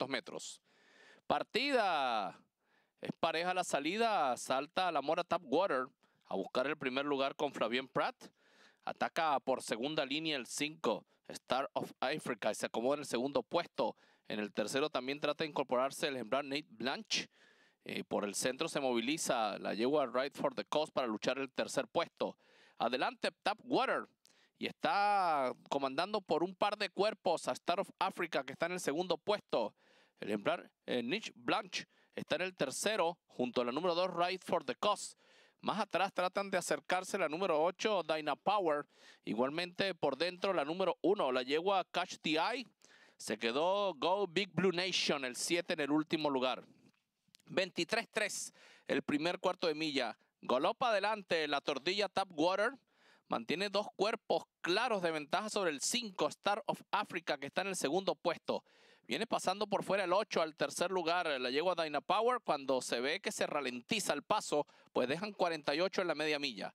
200 metros. Partida. Es pareja la salida. Salta la Mora Tapwater a buscar el primer lugar con Flavien Pratt. Ataca por segunda línea el 5, Star of Africa, y se acomoda en el segundo puesto. En el tercero también trata de incorporarse el ejemplar Nate Blanche. Eh, por el centro se moviliza la yegua Right for the Coast para luchar el tercer puesto. Adelante Tapwater y está comandando por un par de cuerpos a Star of Africa que está en el segundo puesto. El ejemplar eh, Niche Blanche está en el tercero junto a la número 2 Right for the Coast. Más atrás tratan de acercarse la número 8 Dyna Power. Igualmente por dentro la número 1 la yegua Catch the Eye. Se quedó Go Big Blue Nation el 7 en el último lugar. 23-3 el primer cuarto de milla. Galopa adelante la tordilla Tapwater. Mantiene dos cuerpos claros de ventaja sobre el 5 Star of Africa que está en el segundo puesto. Viene pasando por fuera el 8 al tercer lugar. La yegua Dyna Power. Cuando se ve que se ralentiza el paso, pues dejan 48 en la media milla.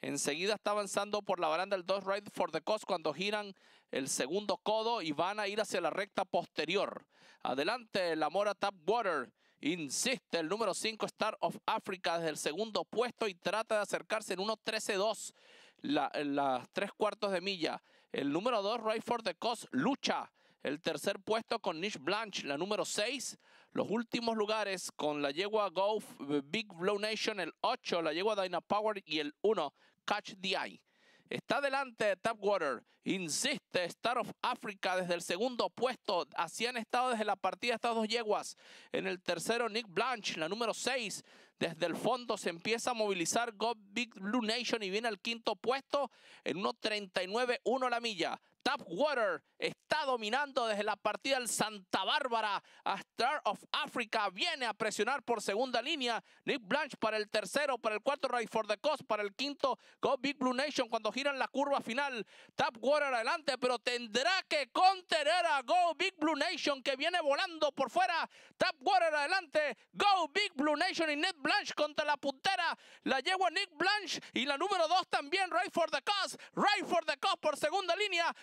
Enseguida está avanzando por la baranda el 2 Ride for the Coast cuando giran el segundo codo y van a ir hacia la recta posterior. Adelante la Mora Tapwater. Insiste el número 5 Star of Africa desde el segundo puesto y trata de acercarse en 1.13.2 las tres cuartos de milla. El número 2, Right for the Coast, lucha. El tercer puesto con Niche Blanche, la número 6. Los últimos lugares con la yegua Go Big Blow Nation, el 8, la yegua Dyna Power y el 1, Catch the Eye. Está delante Tapwater. Insiste Star of Africa desde el segundo puesto. Así han estado desde la partida estas dos yeguas. En el tercero, Nick Blanche, la número 6. Desde el fondo se empieza a movilizar Go Big Blue Nation y viene al quinto puesto en 1.39.1 la milla. Tapwater está dominando desde la partida del Santa Bárbara a Star of Africa. Viene a presionar por segunda línea. Nick Blanche para el tercero, para el cuarto Right for the Coast, para el quinto Go Big Blue Nation cuando giran la curva final. Tapwater adelante, pero tendrá que contener a Go Big Blue Nation que viene volando por fuera. Tapwater adelante. Go Big Blue Nation y Nick Blanche contra la puntera. La yegua Nick Blanche y la número dos también Right for the Coast. Right for the Coast por segunda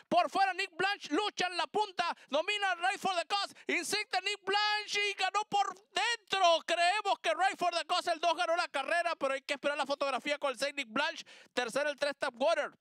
Por fuera Nick Blanche lucha en la punta, domina Right for the Cause, insiste Nick Blanche y ganó por dentro. Creemos que Right for the Cause, el 2 ganó la carrera, pero hay que esperar la fotografía con el 6 Nick Blanche. Tercero el 3 Tapwater.